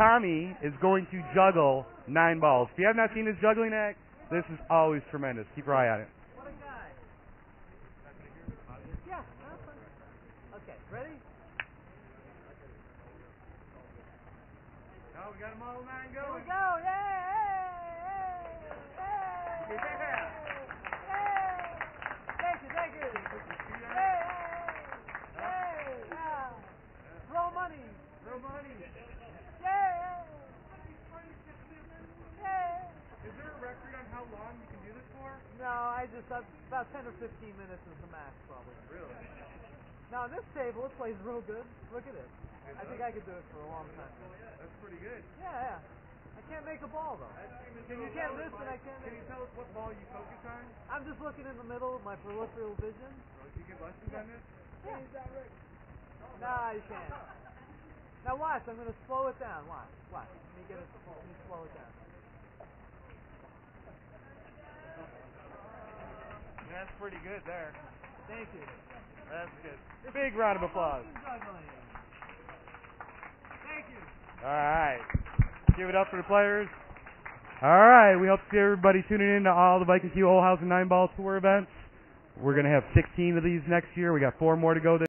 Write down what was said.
Tommy is going to juggle nine balls. If you have not seen his juggling act, this is always tremendous. Keep your eye on it. What a guy. Yeah. Okay, ready? Oh, we got them all nine Here we go. Yay! Hey! Hey! Hey! Hey! Thank you, thank you. Hey! Hey! Hey! Yeah. Throw money. Throw money. Yay! Yay! Is there a record on how long you can do this for? No, I just uh, about 10 or 15 minutes is the max probably. Really? Now this table it plays real good. Look at it. I think I could do it for a long time. That's pretty good. Yeah, yeah. I can't make a ball though. Can You can't miss and I can't Can make you tell us what ball you focus on? I'm just looking in the middle of my peripheral vision. Or you get lessons on this? Yeah. Nah, you can't. Now watch, I'm gonna slow it down. Watch, watch. Let me get it. Let me slow it down. That's pretty good there. Thank you. That's good. Big round of applause. Thank you. All right. Give it up for the players. All right. We hope to see everybody tuning in to all the Viking Cue Old House and Nine Ball Tour events. We're going to have 16 of these next year. We got four more to go this